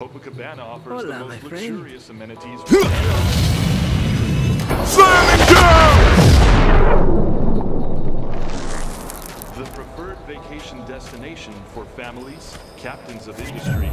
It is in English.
Copacabana offers Hola, the my most luxurious amenities. Slamming down! the preferred vacation destination for families, captains of industry,